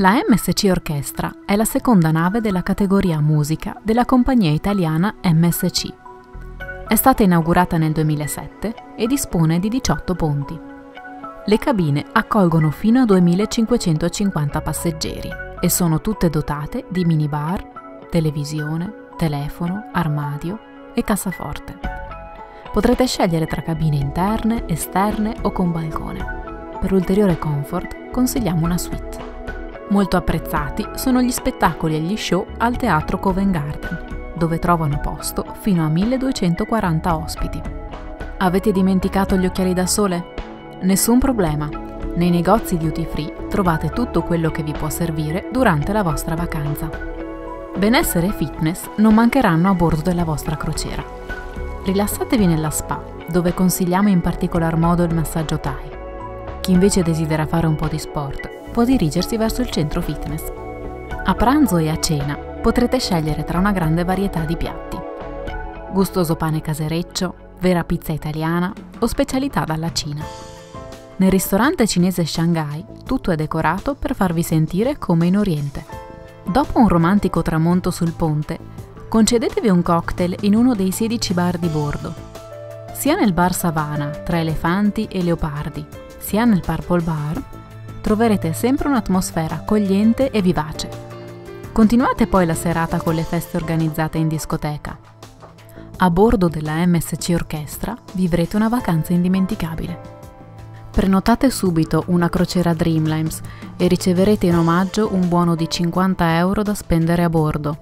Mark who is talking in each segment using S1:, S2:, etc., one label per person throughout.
S1: La MSC Orchestra è la seconda nave della categoria musica della compagnia italiana MSC. È stata inaugurata nel 2007 e dispone di 18 ponti. Le cabine accolgono fino a 2550 passeggeri e sono tutte dotate di minibar, televisione, telefono, armadio e cassaforte. Potrete scegliere tra cabine interne, esterne o con balcone. Per ulteriore comfort consigliamo una suite. Molto apprezzati sono gli spettacoli e gli show al Teatro Covent Garden, dove trovano posto fino a 1240 ospiti. Avete dimenticato gli occhiali da sole? Nessun problema. Nei negozi duty free trovate tutto quello che vi può servire durante la vostra vacanza. Benessere e fitness non mancheranno a bordo della vostra crociera. Rilassatevi nella spa, dove consigliamo in particolar modo il massaggio Thai. Chi invece desidera fare un po' di sport può dirigersi verso il centro fitness. A pranzo e a cena potrete scegliere tra una grande varietà di piatti. Gustoso pane casereccio, vera pizza italiana o specialità dalla Cina. Nel ristorante cinese Shanghai tutto è decorato per farvi sentire come in Oriente. Dopo un romantico tramonto sul ponte, concedetevi un cocktail in uno dei 16 bar di bordo. Sia nel bar Savana, tra elefanti e leopardi, sia nel Purple Bar, troverete sempre un'atmosfera accogliente e vivace. Continuate poi la serata con le feste organizzate in discoteca. A bordo della MSC Orchestra vivrete una vacanza indimenticabile. Prenotate subito una crociera Dreamlimes e riceverete in omaggio un buono di 50 euro da spendere a bordo.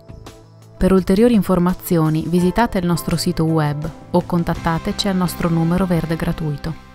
S1: Per ulteriori informazioni visitate il nostro sito web o contattateci al nostro numero verde gratuito.